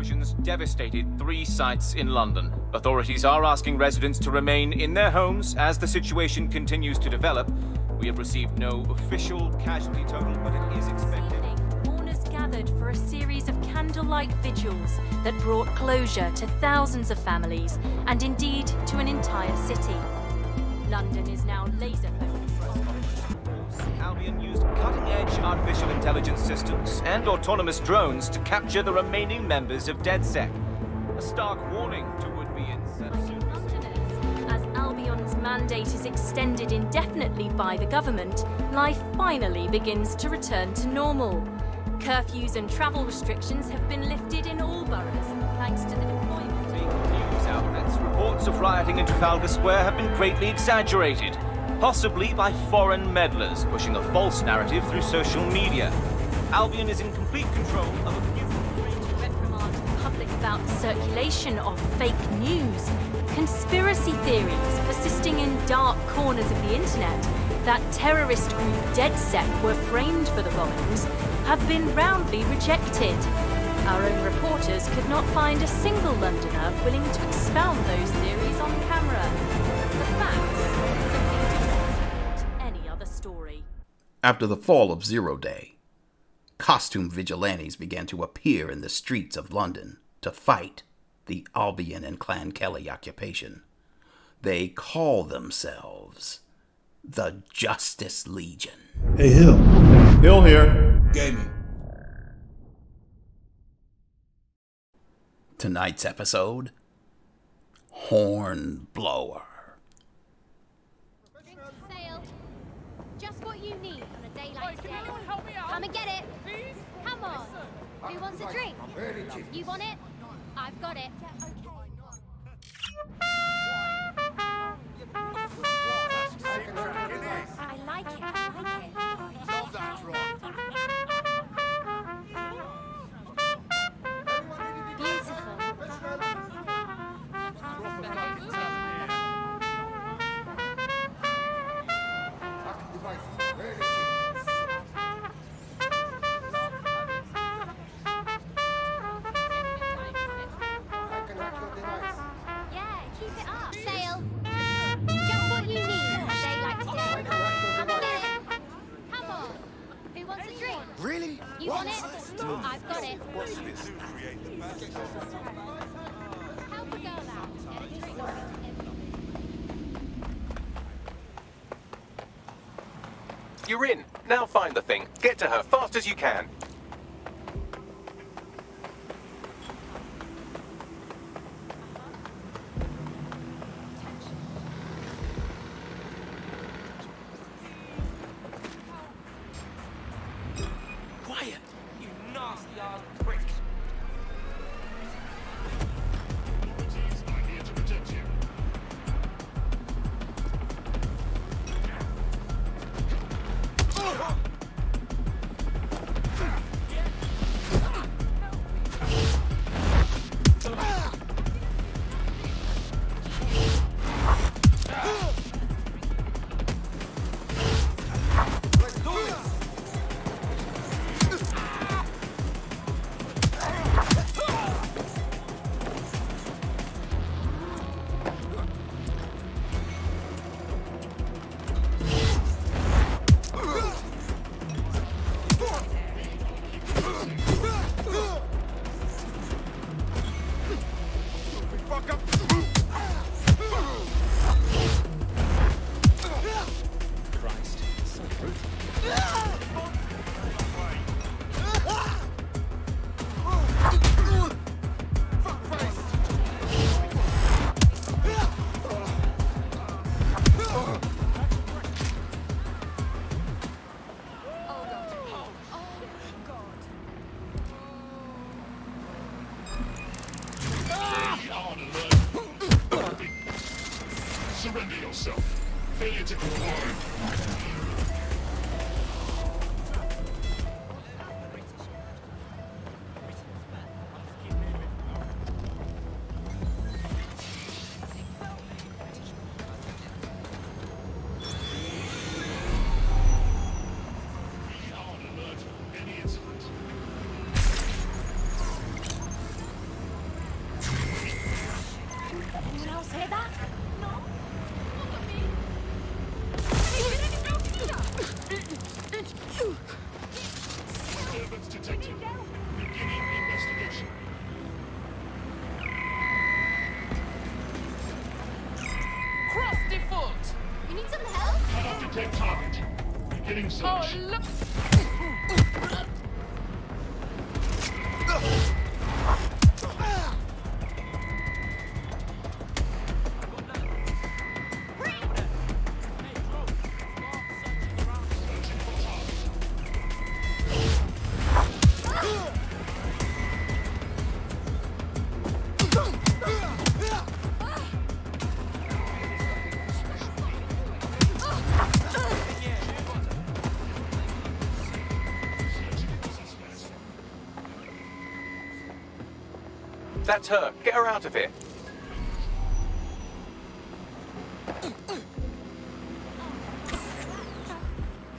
explosions devastated three sites in London. Authorities are asking residents to remain in their homes as the situation continues to develop. We have received no official casualty total, but it is expected. Mourners gathered for a series of candlelight vigils that brought closure to thousands of families and indeed to an entire city. London is now laser cutting-edge artificial intelligence systems and autonomous drones to capture the remaining members of DedSec. A stark warning to would-be insurgents. As Albion's mandate is extended indefinitely by the government, life finally begins to return to normal. Curfews and travel restrictions have been lifted in all boroughs, thanks to the deployment. News outlets, reports of rioting in Trafalgar Square have been greatly exaggerated, possibly by foreign meddlers pushing a false narrative through social media. Albion is in complete control of a few... reprimand the public about the circulation of fake news, conspiracy theories persisting in dark corners of the internet that terrorist group DedSec were framed for the bombings have been roundly rejected. Our own reporters could not find a single Londoner willing to expound those theories on camera. After the fall of Zero Day, costume vigilantes began to appear in the streets of London to fight the Albion and Clan Kelly occupation. They call themselves the Justice Legion. Hey, Hill. Hill here. Gaming. Tonight's episode Hornblower. Sale. Just what you need on a day like today. Come and get it. Please? Come on. Who wants a drink? You want it? I've got it. I You're in. Now find the thing. Get to her fast as you can. Failure to comply. Dead target. Beginning search. Oh, That's her. Get her out of here.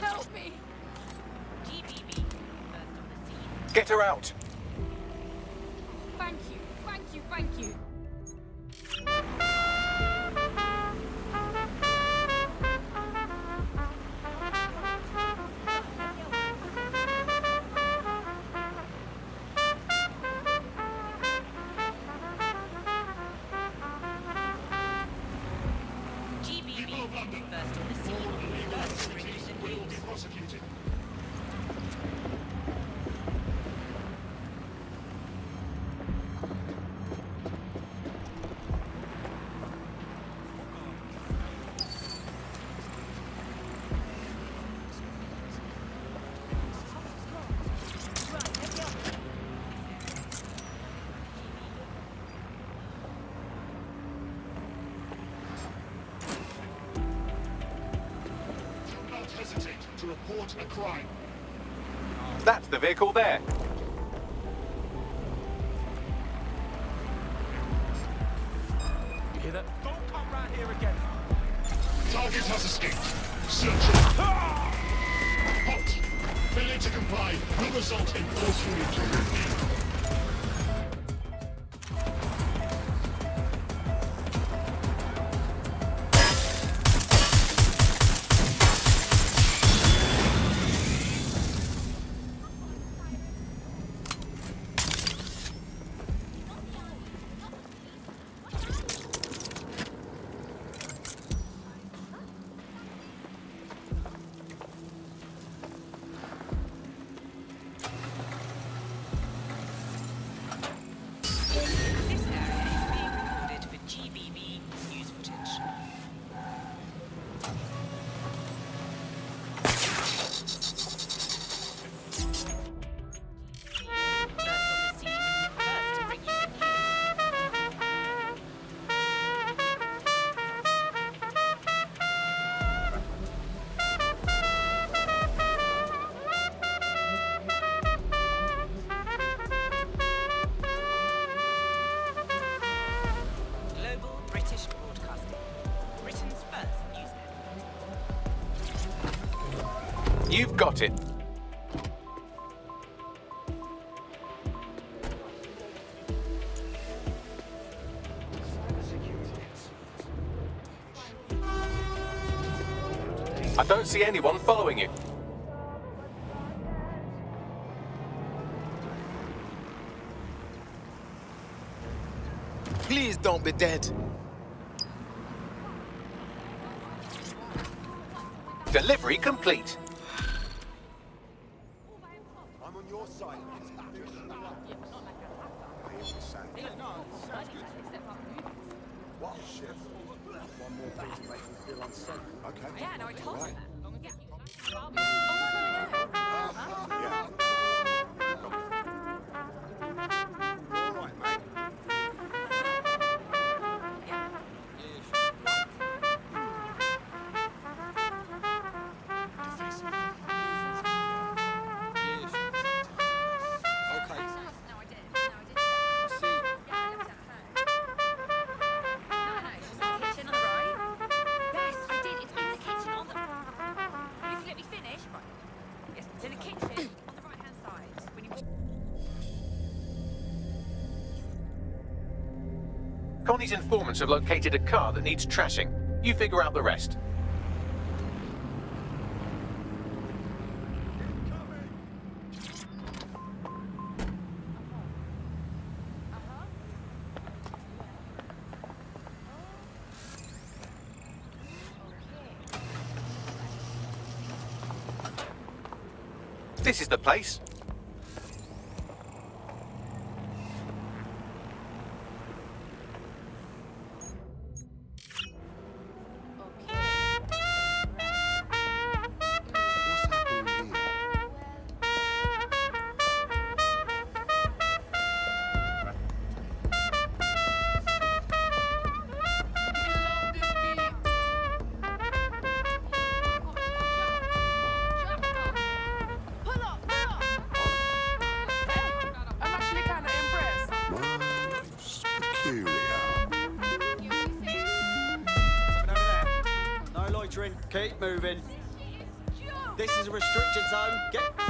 Help me! Get her out. Thank you, thank you, thank you. Report a crime. That's the vehicle there. You've got it. I don't see anyone following you. Please don't be dead. Delivery complete. To make me feel unsafe. Okay. Yeah, no, I told Right. you that. Long These informants have located a car that needs trashing. You figure out the rest. This is the place. moving. Keep moving. This is a restricted zone. Get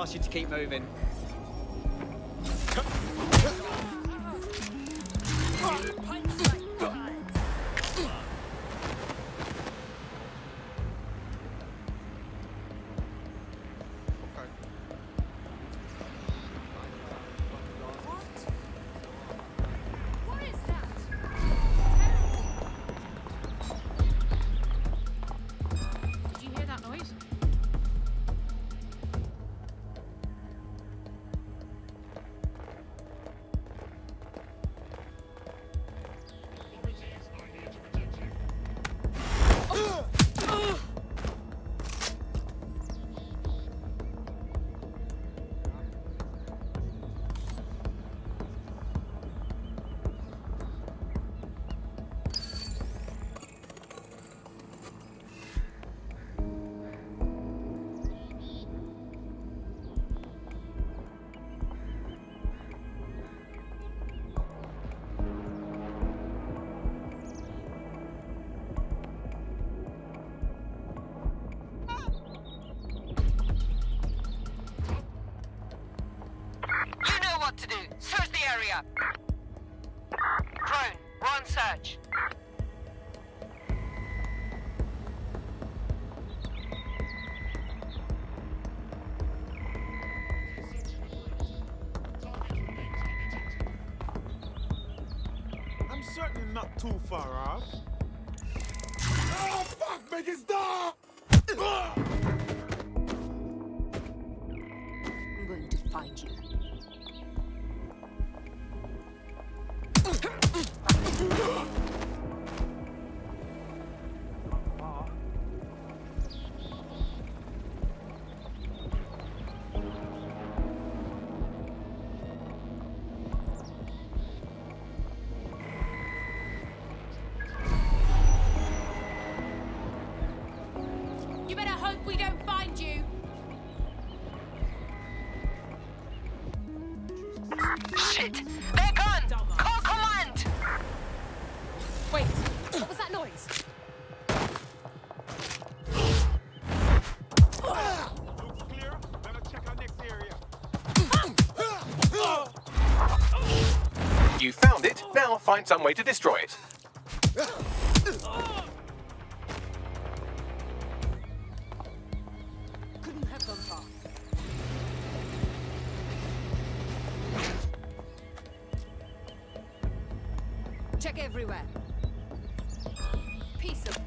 ask you to keep moving. врач. it! They're gone! Call command! Wait, what was that noise? You found it, now find some way to destroy it. Check everywhere. Peace of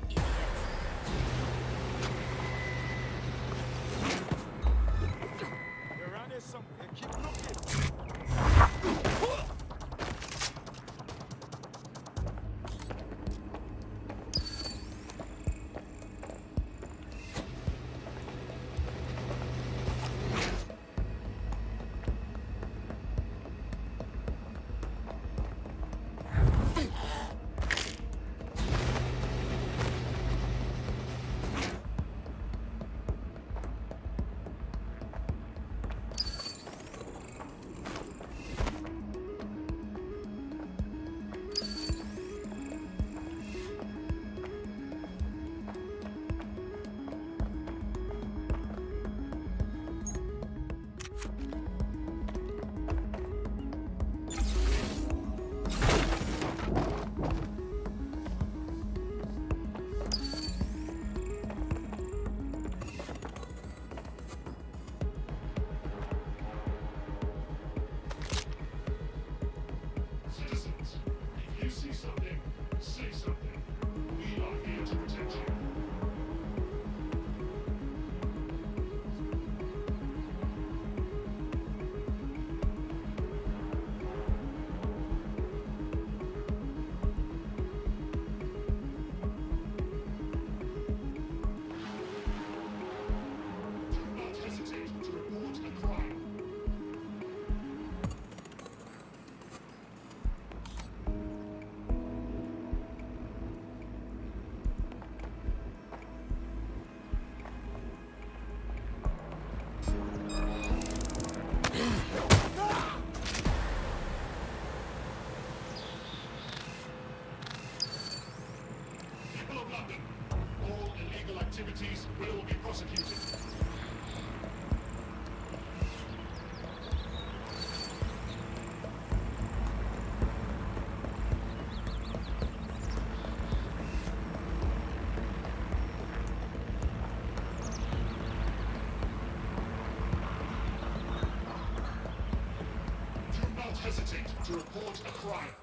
crime. There,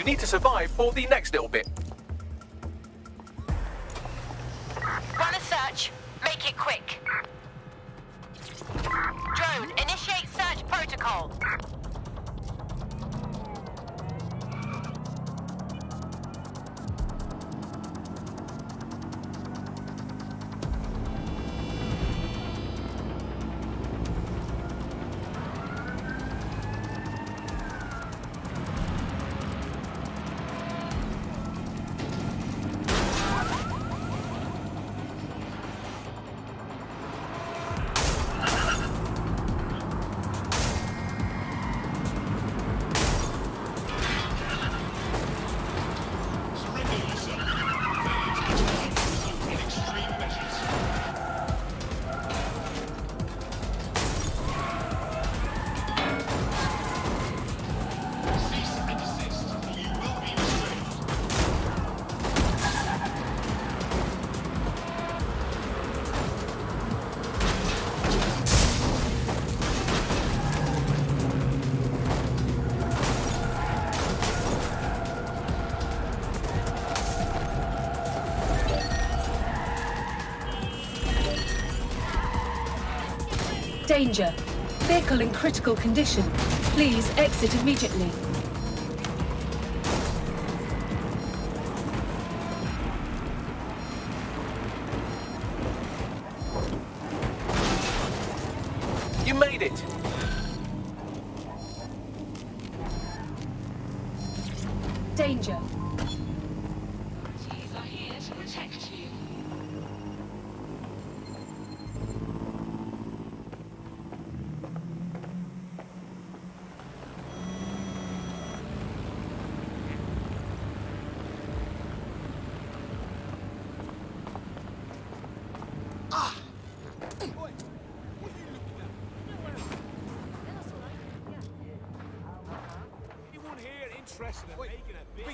You need to survive for the next little bit. Run a search. Make it quick. Danger. Vehicle in critical condition. Please exit immediately.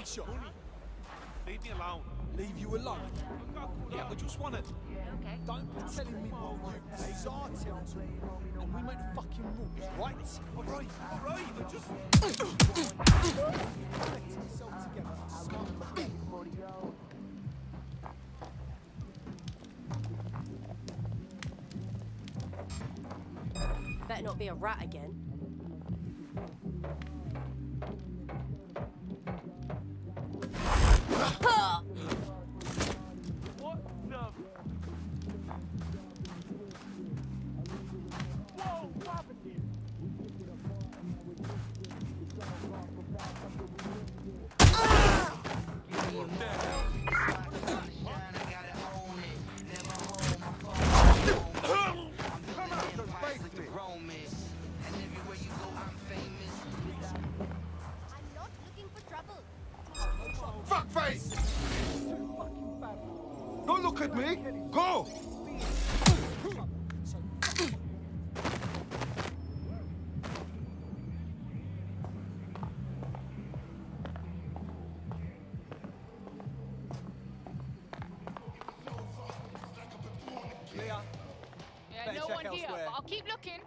Money? Leave me alone. leave you alone. Yeah, we just wanna. Okay. Don't be telling me what you. This is our and we make fucking rules, right? All right, all right. I just. Collect yourself together. Smart. Better not be a rat again. What keep looking.